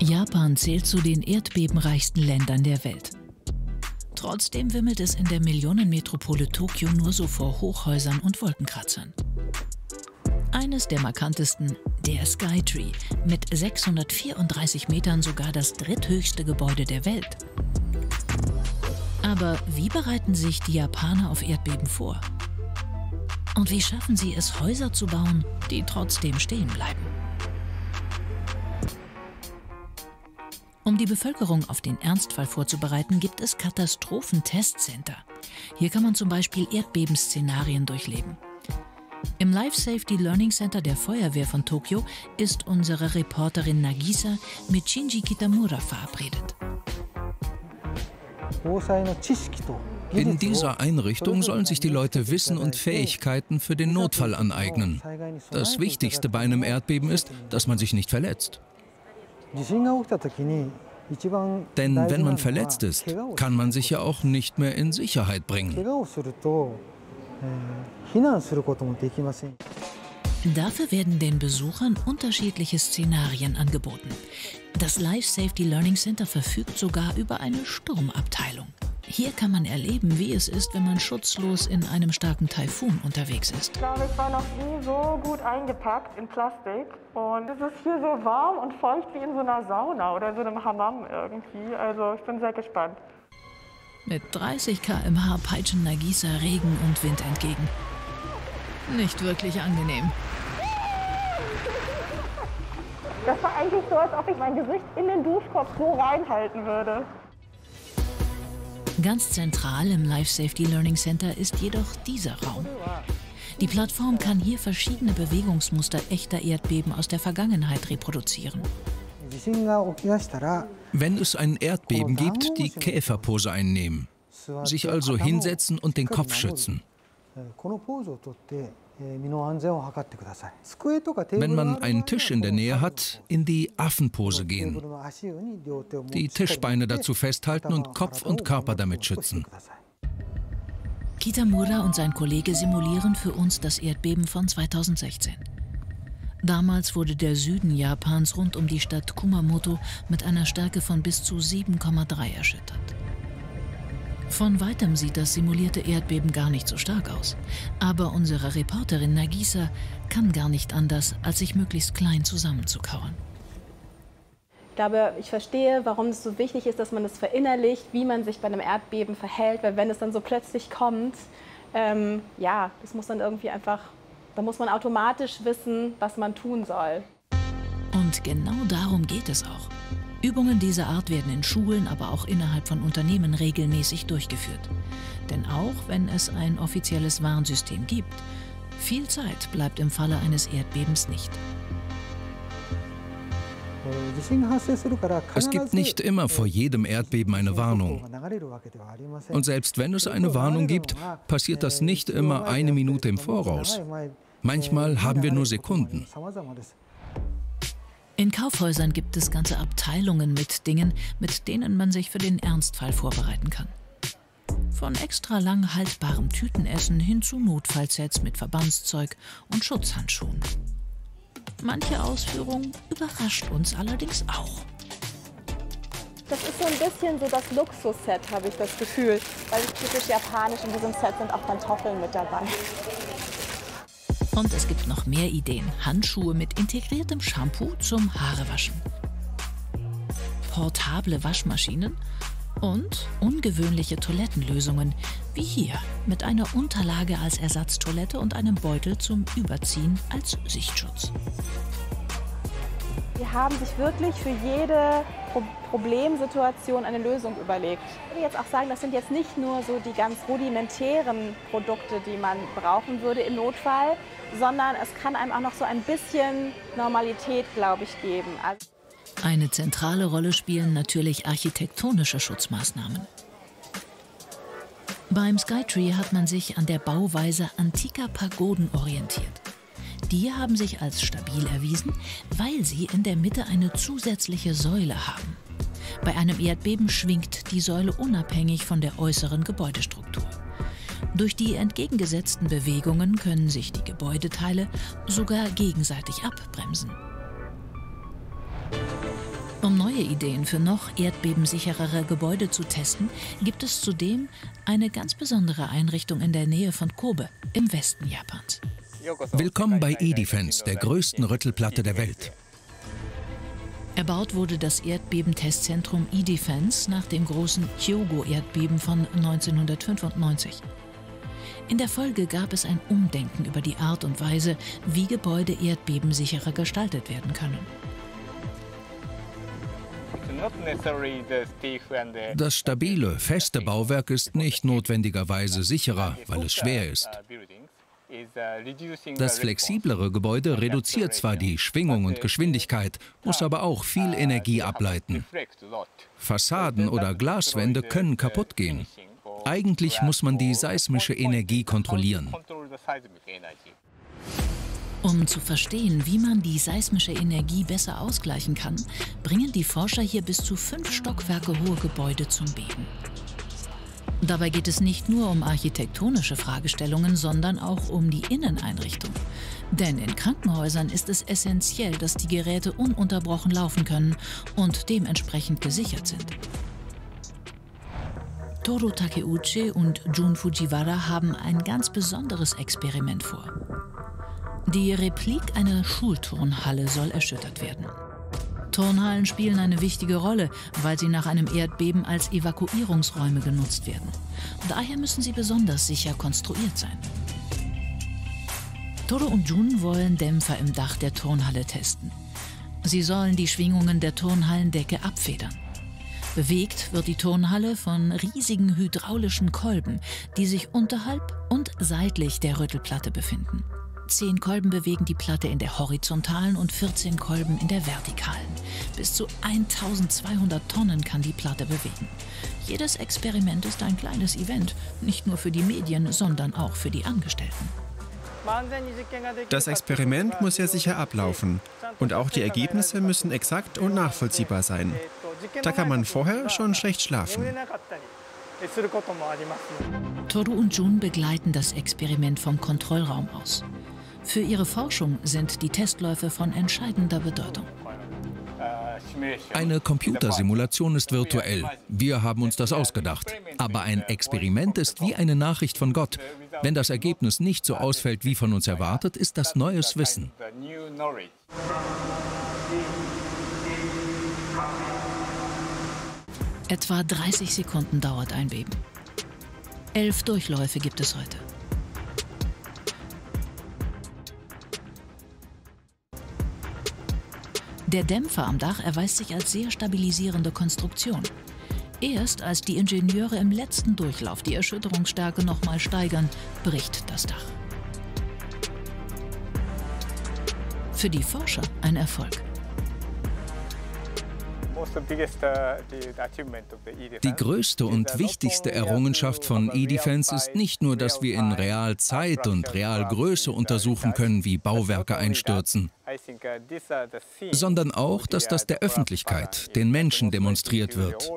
Japan zählt zu den erdbebenreichsten Ländern der Welt. Trotzdem wimmelt es in der Millionenmetropole Tokio nur so vor Hochhäusern und Wolkenkratzern. Eines der markantesten, der Skytree, mit 634 Metern sogar das dritthöchste Gebäude der Welt. Aber wie bereiten sich die Japaner auf Erdbeben vor? Und wie schaffen sie es, Häuser zu bauen, die trotzdem stehen bleiben? Um die Bevölkerung auf den Ernstfall vorzubereiten, gibt es Katastrophentestcenter. Hier kann man zum Beispiel Erdbebenszenarien durchleben. Im Life Safety Learning Center der Feuerwehr von Tokio ist unsere Reporterin Nagisa mit Shinji Kitamura verabredet. In dieser Einrichtung sollen sich die Leute Wissen und Fähigkeiten für den Notfall aneignen. Das Wichtigste bei einem Erdbeben ist, dass man sich nicht verletzt. Denn wenn man verletzt ist, kann man sich ja auch nicht mehr in Sicherheit bringen. Dafür werden den Besuchern unterschiedliche Szenarien angeboten. Das Life Safety Learning Center verfügt sogar über eine Sturmabteilung. Hier kann man erleben, wie es ist, wenn man schutzlos in einem starken Taifun unterwegs ist. Ich glaube, ich war noch nie so gut eingepackt in Plastik. Und es ist hier so warm und feucht wie in so einer Sauna oder so einem Hammam irgendwie. Also ich bin sehr gespannt. Mit 30 km/h peitschen Nagisa Regen und Wind entgegen. Nicht wirklich angenehm. Das war eigentlich so, als ob ich mein Gesicht in den Duschkopf so reinhalten würde. Ganz zentral im Life Safety Learning Center ist jedoch dieser Raum. Die Plattform kann hier verschiedene Bewegungsmuster echter Erdbeben aus der Vergangenheit reproduzieren. Wenn es ein Erdbeben gibt, die Käferpose einnehmen. Sich also hinsetzen und den Kopf schützen. Wenn man einen Tisch in der Nähe hat, in die Affenpose gehen. Die Tischbeine dazu festhalten und Kopf und Körper damit schützen. Kitamura und sein Kollege simulieren für uns das Erdbeben von 2016. Damals wurde der Süden Japans rund um die Stadt Kumamoto mit einer Stärke von bis zu 7,3 erschüttert. Von weitem sieht das simulierte Erdbeben gar nicht so stark aus. Aber unsere Reporterin Nagisa kann gar nicht anders, als sich möglichst klein zusammenzukauern. Ich glaube, ich verstehe, warum es so wichtig ist, dass man das verinnerlicht, wie man sich bei einem Erdbeben verhält, weil wenn es dann so plötzlich kommt, ähm, ja, das muss dann irgendwie einfach, da muss man automatisch wissen, was man tun soll. Und genau darum geht es auch. Übungen dieser Art werden in Schulen, aber auch innerhalb von Unternehmen regelmäßig durchgeführt. Denn auch wenn es ein offizielles Warnsystem gibt, viel Zeit bleibt im Falle eines Erdbebens nicht. Es gibt nicht immer vor jedem Erdbeben eine Warnung. Und selbst wenn es eine Warnung gibt, passiert das nicht immer eine Minute im Voraus. Manchmal haben wir nur Sekunden. In Kaufhäusern gibt es ganze Abteilungen mit Dingen, mit denen man sich für den Ernstfall vorbereiten kann. Von extra lang haltbarem Tütenessen hin zu Notfallsets mit Verbandszeug und Schutzhandschuhen. Manche Ausführung überrascht uns allerdings auch. Das ist so ein bisschen so das Luxusset, habe ich das Gefühl. Weil es typisch japanisch in diesem Set sind auch Pantoffeln mit dabei. Und es gibt noch mehr Ideen. Handschuhe mit integriertem Shampoo zum Haarewaschen. Portable Waschmaschinen und ungewöhnliche Toilettenlösungen, wie hier mit einer Unterlage als Ersatztoilette und einem Beutel zum Überziehen als Sichtschutz. Die haben sich wirklich für jede Pro Problemsituation eine Lösung überlegt. Ich würde jetzt auch sagen, das sind jetzt nicht nur so die ganz rudimentären Produkte, die man brauchen würde im Notfall, sondern es kann einem auch noch so ein bisschen Normalität, glaube ich, geben. Also Eine zentrale Rolle spielen natürlich architektonische Schutzmaßnahmen. Beim Skytree hat man sich an der Bauweise antiker Pagoden orientiert. Die haben sich als stabil erwiesen, weil sie in der Mitte eine zusätzliche Säule haben. Bei einem Erdbeben schwingt die Säule unabhängig von der äußeren Gebäudestruktur. Durch die entgegengesetzten Bewegungen können sich die Gebäudeteile sogar gegenseitig abbremsen. Um neue Ideen für noch erdbebensicherere Gebäude zu testen, gibt es zudem eine ganz besondere Einrichtung in der Nähe von Kobe im Westen Japans. Willkommen bei E-Defense, der größten Rüttelplatte der Welt. Erbaut wurde das Erdbebentestzentrum E-Defense nach dem großen Hyogo-Erdbeben von 1995. In der Folge gab es ein Umdenken über die Art und Weise, wie Gebäude erdbebensicherer gestaltet werden können. Das stabile, feste Bauwerk ist nicht notwendigerweise sicherer, weil es schwer ist. Das flexiblere Gebäude reduziert zwar die Schwingung und Geschwindigkeit, muss aber auch viel Energie ableiten. Fassaden oder Glaswände können kaputt gehen. Eigentlich muss man die seismische Energie kontrollieren. Um zu verstehen, wie man die seismische Energie besser ausgleichen kann, bringen die Forscher hier bis zu fünf Stockwerke hohe Gebäude zum Beben. Dabei geht es nicht nur um architektonische Fragestellungen, sondern auch um die Inneneinrichtung. Denn in Krankenhäusern ist es essentiell, dass die Geräte ununterbrochen laufen können und dementsprechend gesichert sind. Toru Takeuchi und Jun Fujiwara haben ein ganz besonderes Experiment vor. Die Replik einer Schulturnhalle soll erschüttert werden. Turnhallen spielen eine wichtige Rolle, weil sie nach einem Erdbeben als Evakuierungsräume genutzt werden. Daher müssen sie besonders sicher konstruiert sein. Toro und Jun wollen Dämpfer im Dach der Turnhalle testen. Sie sollen die Schwingungen der Turnhallendecke abfedern. Bewegt wird die Turnhalle von riesigen hydraulischen Kolben, die sich unterhalb und seitlich der Rüttelplatte befinden. Zehn Kolben bewegen die Platte in der horizontalen und 14 Kolben in der vertikalen. Bis zu 1200 Tonnen kann die Platte bewegen. Jedes Experiment ist ein kleines Event, nicht nur für die Medien, sondern auch für die Angestellten. Das Experiment muss ja sicher ablaufen und auch die Ergebnisse müssen exakt und nachvollziehbar sein. Da kann man vorher schon schlecht schlafen. Toru und Jun begleiten das Experiment vom Kontrollraum aus. Für ihre Forschung sind die Testläufe von entscheidender Bedeutung. Eine Computersimulation ist virtuell. Wir haben uns das ausgedacht. Aber ein Experiment ist wie eine Nachricht von Gott. Wenn das Ergebnis nicht so ausfällt, wie von uns erwartet, ist das neues Wissen. Etwa 30 Sekunden dauert ein Beben. Elf Durchläufe gibt es heute. Der Dämpfer am Dach erweist sich als sehr stabilisierende Konstruktion. Erst als die Ingenieure im letzten Durchlauf die Erschütterungsstärke nochmal steigern, bricht das Dach. Für die Forscher ein Erfolg. Die größte und wichtigste Errungenschaft von eDefense ist nicht nur, dass wir in Realzeit und Realgröße untersuchen können, wie Bauwerke einstürzen, sondern auch, dass das der Öffentlichkeit, den Menschen demonstriert wird,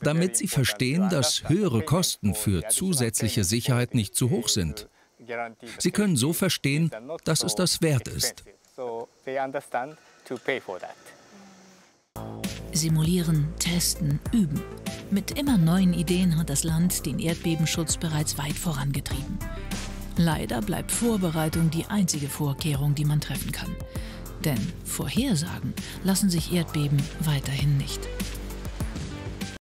damit sie verstehen, dass höhere Kosten für zusätzliche Sicherheit nicht zu hoch sind. Sie können so verstehen, dass es das wert ist. Simulieren, testen, üben. Mit immer neuen Ideen hat das Land den Erdbebenschutz bereits weit vorangetrieben. Leider bleibt Vorbereitung die einzige Vorkehrung, die man treffen kann. Denn Vorhersagen lassen sich Erdbeben weiterhin nicht.